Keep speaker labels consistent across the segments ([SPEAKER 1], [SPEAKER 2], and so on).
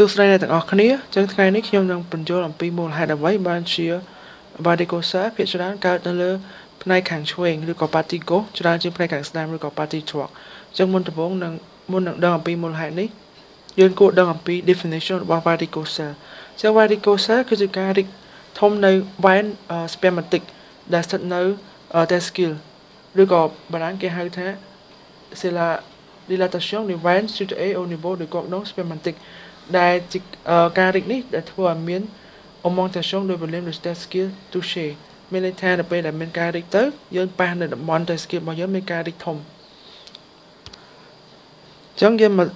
[SPEAKER 1] សួស្តីអ្នកទាំងអស់គ្នាចឹងថ្ងៃនេះខ្ញុំនឹងបញ្យល់អំពីមូលហេតុអ្វីបានជា varicose ភាគច្រើនកើតនៅលើផ្នែកខាងឆ្វេងឬក៏ partigo ច្រើនជាងផ្នែកខាងស្ដាំឬក៏ partitrock ចឹងមុនដំបូងនឹងមុននឹងដឹងអំពីមូលហេតុនេះយើងគួរដឹងអំពី definition របស់ varicose ចឹង varicose គឺជាការរីកធំនៅវ៉ែន spermatic ដែលស្ថិតនៅ testicle ឬក៏បារាំងគេហៅថា c'est la dilatation des veines situées au niveau du cordon spermatique ដែលជាការរីកនេះដែលធ្វើឲ្យមាន augmentation de volume de testicule touché មានន័យថានៅពេលដែលមានការរីកទៅយើងប៉ះនៅតំបន់ testicule របស់យើងមានការរីកធំអញ្ចឹងយើងមក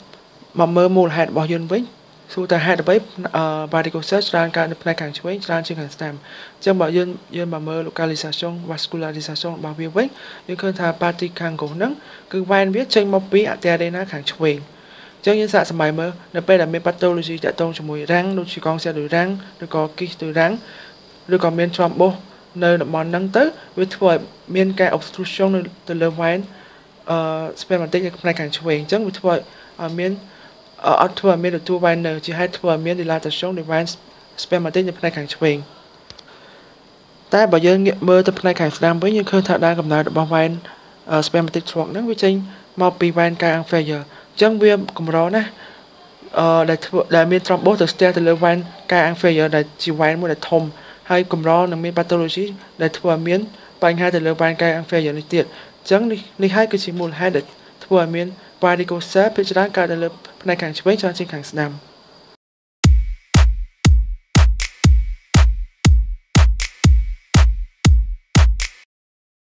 [SPEAKER 1] មកមើលមូលហេតុរបស់យើងវិញសួរថាហេតុអ្វី varicose ច្រើនកើតនៅផ្នែកខាងឆ្វេងច្រើនជាងខាងស្ដាំអញ្ចឹងបើយើងយើងមកមើល localisation vascularisation របស់វាវិញយើងឃើញថា party ខាងកោហ្នឹងគឺវ៉ែនវាចេញមកពី arteria ខាងឆ្វេងអញ្ចឹងយើងសាកសម័យមើលនៅពេលដែលមាន pathology តាក់ទងជាមួយរាំងដូចជាកងសៀតឬរាំងឬក៏គិសទៅរាំងឬក៏មាន thrombus នៅតំបន់ហ្នឹងទៅវាធ្វើឲ្យមានការ obstruction នៅទៅលើ vein អឺ spermatic នៅផ្នែកខាងឆ្វេងអញ្ចឹងវាធ្វើឲ្យមានអត់ធ្វើឲ្យមានទទួល vein នៅជាហេតុធ្វើឲ្យមាន dilatation នៃ vein spermatic នៅផ្នែកខាងឆ្វេងតែបើយើងងាកមើលទៅផ្នែកខាងស្ដាំវិញយើងឃើញថាដើមកំណើតរបស់ vein spermatic tract ហ្នឹងវាចេញមកពី vein កាយ inferior អញ្ចឹងវាកម្រណាស់អឺដែលធ្វើដែលមាន thrombus ទៅស្ទះទៅលើ vein កាយ inferior ដែលជា vein មួយដែលធំហើយកម្រនឹងមាន pathology ដែលធ្វើឲ្យមានបញ្ហាទៅលើ vein កាយ inferior នេះទៀតអញ្ចឹងនេះនេះហើយគឺជាមូលហេតុដែលធ្វើឲ្យមាន varicose ភាគច្រើនកើតនៅលើផ្នែកខាងឆ្វេងច្រើនជាងខាងស្ដាំ។